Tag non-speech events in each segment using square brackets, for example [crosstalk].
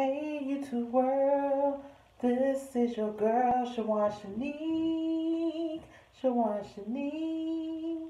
Hey, YouTube world, this is your girl, Shawan Shenek. Shawan Shenek.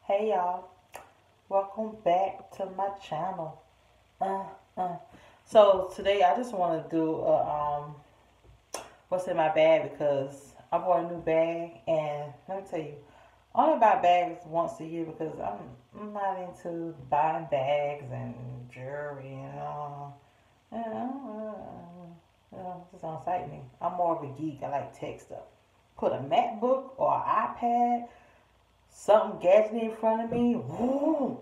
Hey, y'all. Welcome back to my channel. Uh, uh. So, today I just want to do a, um, what's in my bag because I bought a new bag and let me tell you, I only buy bags once a year because I'm, I'm not into buying bags and jewelry and all. Yeah, uh, just don't excite me. I'm more of a geek. I like tech stuff. Put a MacBook or an iPad, something gadget in front of me. Woo!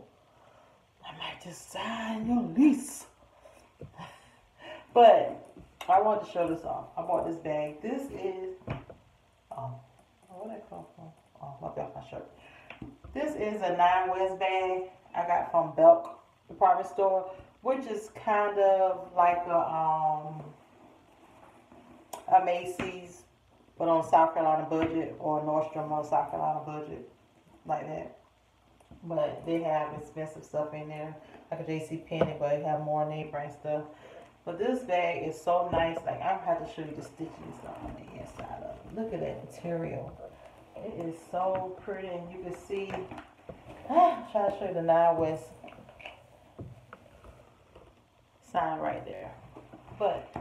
I might just sign your lease. [laughs] but I want to show this off. I bought this bag. This is, um, where that come from? Oh, my belt, my shirt. This is a Nine West bag I got from Belk department store which is kind of like a um a Macy's, but on South Carolina budget or Nordstrom on South Carolina budget, like that. But they have expensive stuff in there, like a J.C. Penney, but they have more name brand stuff. But this bag is so nice. Like I'm gonna have to show you the stitching stuff on the inside of it. Look at that material. It is so pretty, and you can see. [sighs] I'm trying to show you the Nine West sign right there. But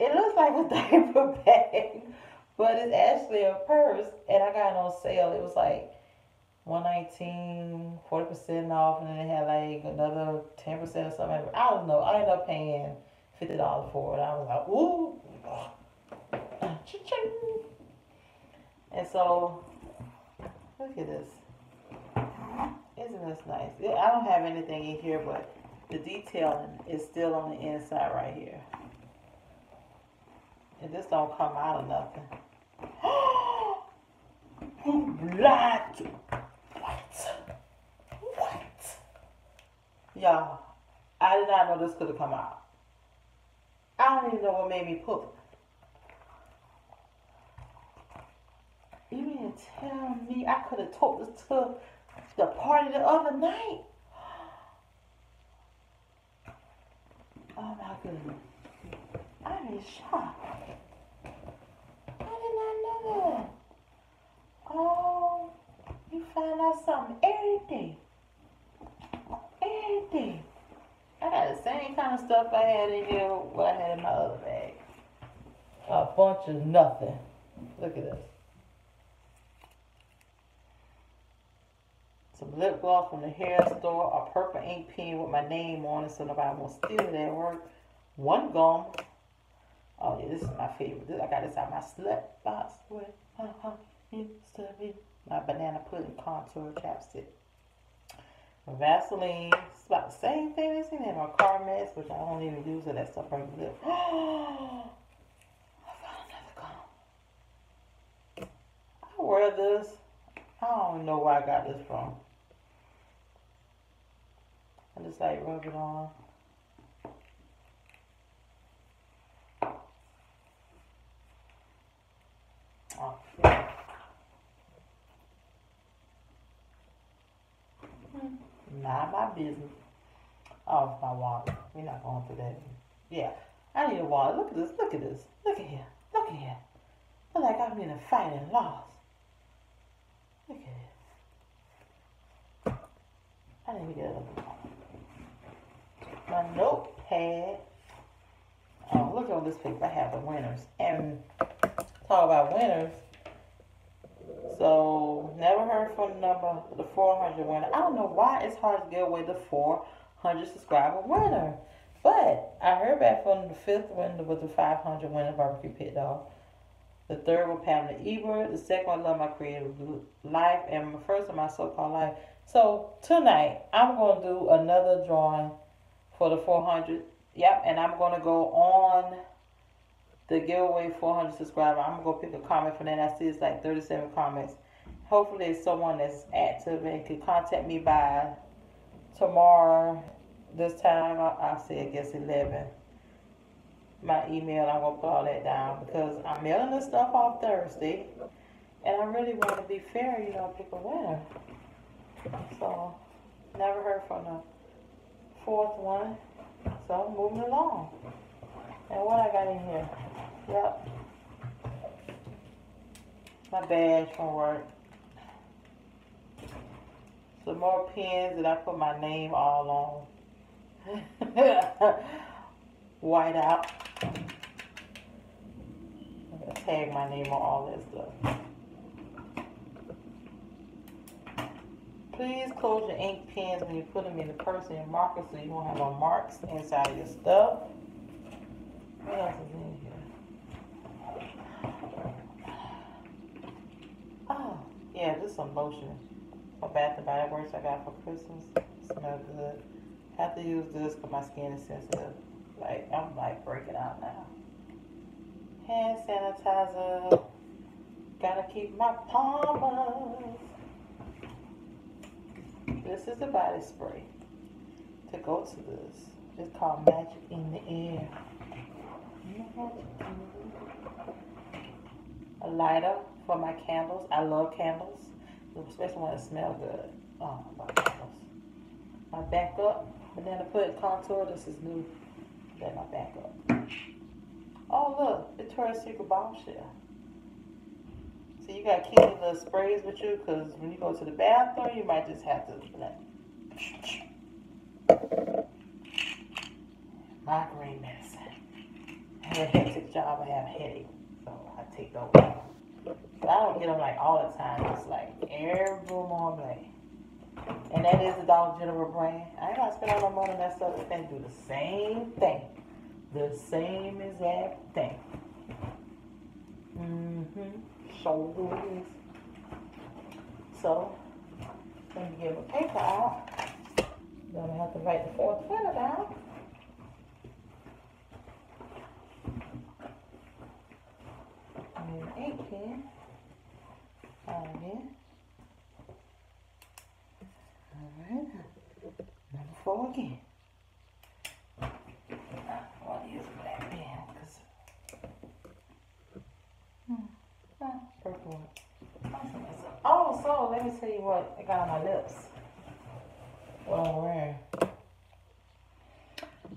it looks like a [laughs] diaper bag, but it's actually a purse. And I got it on sale. It was like 119 40% off, and then they had like another 10% or something. I don't know. I ended up paying $50 for it. I was like, ooh. And so, look at this. Isn't this nice? I don't have anything in here, but the detailing is still on the inside right here. And this don't come out of nothing. [gasps] Who lied What? What? Y'all, I did not know this could have come out. I don't even know what made me it. You mean tell me I could have told this to the party the other night? Goodness. I'm in shock. I did not know that. Oh, you find out something every day. Every day. I got the same kind of stuff I had in here what I had in my other bag. A bunch of nothing. Look at this. Some lip gloss from the hair store, a purple ink pen with my name on it so nobody won't steal it at work, one gum. Oh yeah, this is my favorite. This, I got this out my slut box with uh-huh, my banana pudding contour chapstick. Vaseline, it's about the same thing as in my Carmex, which I don't even use it. That stuff the lip. [gasps] I found gum. I wear this. I don't know where I got this from. I just like rub it on. Oh, yeah. Hmm. Not my business. Oh, my water. We're not going through that. Yeah, I need a water. Look at this. Look at this. Look at here. Look at here. Look like I'm in a fight and lost. Look at it. I need to get a little my notepad. Oh, look on this paper. I have the winners. And talk about winners. So, never heard from the number, the 400 winner. I don't know why it's hard to get away the 400 subscriber winner. But I heard back from the fifth winner was the 500 winner barbecue pit dog. The third one, Pamela Ebert. The second one, Love My Creative Life. And the first one, My So-Called Life. So tonight, I'm going to do another drawing for the 400. Yep, and I'm going to go on the giveaway 400 subscriber. I'm going to go pick a comment from that. I see it's like 37 comments. Hopefully it's someone that's active and can contact me by tomorrow this time. I'll say I guess 11. My email, I'm going to put all that down because I'm mailing this stuff off Thursday. And I really want to be fair, you know, pick a winner. So, never heard from them fourth one. So I'm moving along. And what I got in here? Yep. My badge from work. Some more pins that I put my name all on. [laughs] White out. Tag my name on all that stuff. Please close your ink pens when you put them in the purse and marker so you won't have no marks inside of your stuff. What else is in here? Oh, yeah, this is some lotion. For Bath and Body Works I got for Christmas. Smell good. Have to use this because my skin is sensitive. Like, I'm like breaking out now. Hand sanitizer. Gotta keep my palms. This is the body spray to go to this. It's called Magic in the Air. A lighter for my candles. I love candles, especially when it smells good. Oh, I love candles. My backup, banana pudding contour. This is new. That's my backup. Oh, look, Victoria's Secret Bombshell. You gotta keep the sprays with you because when you go to the bathroom, you might just have to like, migraine medicine. I have a hectic job, I have a headache, so I take those. But I don't get them like all the time. It's like every morning. And that is the Dollar General brand. I ain't gonna spend all no money on that stuff. They do the same thing. The same exact thing. Mm-hmm shoulders. So, let me get my paper out. Then I have to write the fourth winner down. And an ink pen. Out here. Alright. Number four again. Oh, so let me tell you what I got on my lips. What I'm wearing.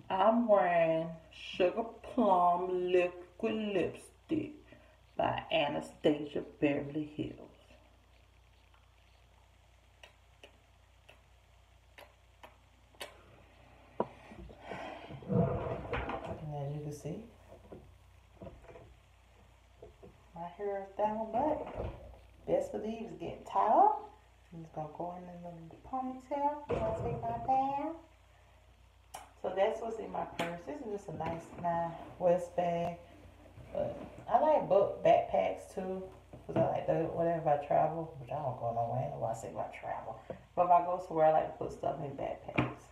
I'm wearing Sugar Plum Liquid Lipstick by Anastasia Beverly Hills. And as you can see, my hair is down back. Best believe it's getting. I'm just gonna go in the ponytail. I'm gonna take my bag. So that's what's in my purse. This is just a nice nine West bag. But I like book backpacks too. Cause I like the whatever I travel, which I don't go nowhere. I say I travel. But if I go somewhere, I like to put stuff in backpacks.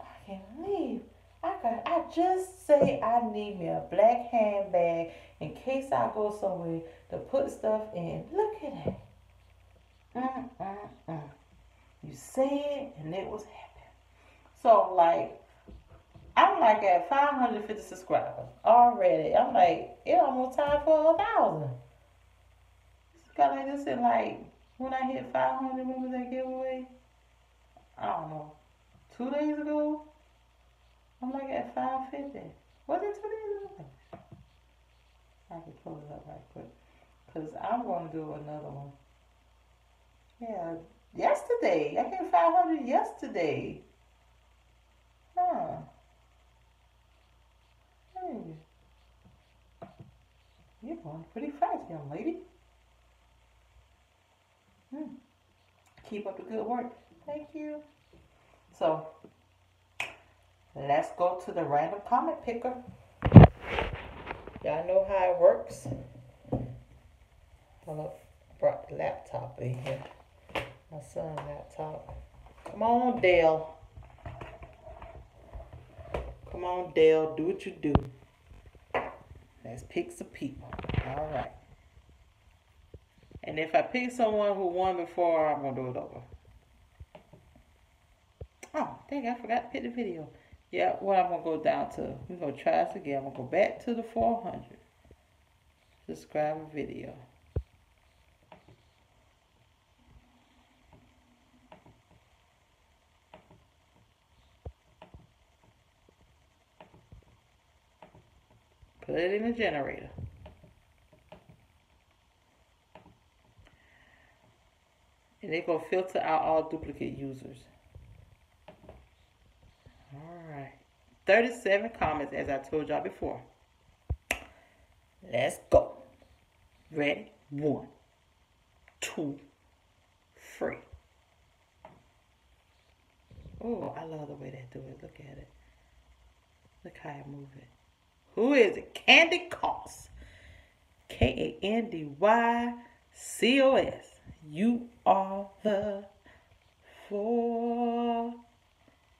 I can't believe I got. I just say I need me a black handbag in case I go somewhere to put stuff in. Look at that. Mm, mm. You said it and it was happening. So like, I'm like at 550 subscribers already. I'm like, it almost time for a thousand. Got like this in like, when I hit 500, when was that giveaway? I don't know. Two days ago? I'm like at 550. Was it two days? I can pull it up right quick. Because I'm going to do another one. Yeah, yesterday. I hit 500 yesterday. Huh. Hey. You're going pretty fast, young lady. Hmm. Keep up the good work. Thank you. So, let's go to the random comment picker. Y'all know how it works. I brought the laptop in here. My son's laptop. Come on, Dale. Come on, Dale. Do what you do. Let's pick some people. All right. And if I pick someone who won before, I'm going to do it over. Oh, dang, I forgot to pick the video. Yeah, what I'm going to go down to. We're going to try this again. I'm going to go back to the 400. Subscribe a video. Put it in the generator. And they're going to filter out all duplicate users. Alright. 37 comments as I told y'all before. Let's go. Ready? One, two, three. Oh, I love the way they do it. Look at it. Look how I move it. Who is it? Candy Cos. K A N D Y C O S. You are the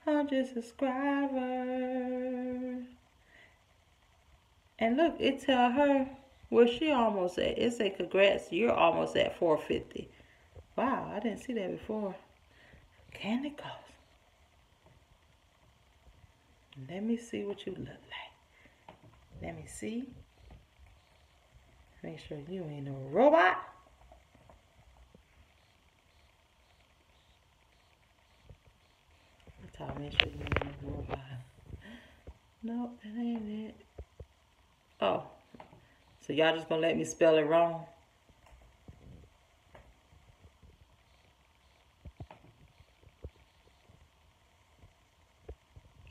400 subscribers. And look, it tell her where she almost at. It say congrats, you're almost at 450. Wow, I didn't see that before. Candy Cos. Let me see what you look like. Let me see. Make sure you ain't no robot. Ain't no that ain't it. Oh. So y'all just gonna let me spell it wrong?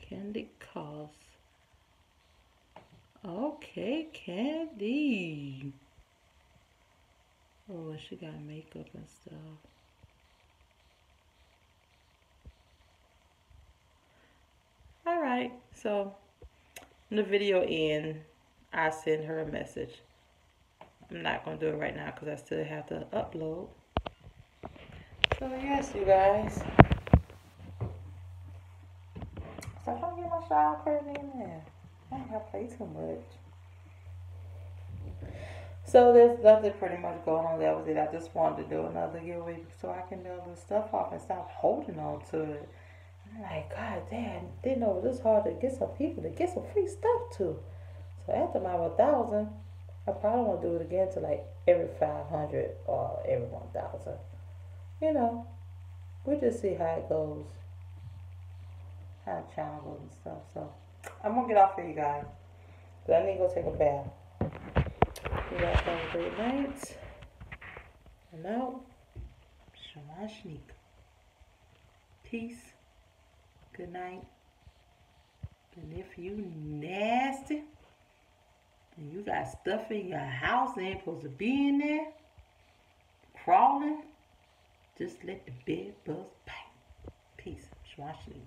Candy Cos. Okay, Candy. Oh, she got makeup and stuff. All right, so in the video end, I send her a message. I'm not going to do it right now because I still have to upload. So yes, you guys. So I'm trying to get my shower curtain in there. I don't have to play too much. So there's nothing pretty much going on. That was it. I just wanted to do another giveaway so I can mail the stuff off and stop holding on to it. I'm like, God damn, didn't know it was this hard to get some people to get some free stuff to. So after my 1,000, I probably won't do it again to like every 500 or every 1,000. You know, we'll just see how it goes. How the channel and stuff. So I'm going to get off here, you guys. Because I need to go take a bath. You guys have a great night. I'm out. Shamashnik. Peace. Good night. And if you nasty, and you got stuff in your house that ain't supposed to be in there, crawling, just let the bed bugs bite. Peace. Swashing.